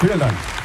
Vielen Dank.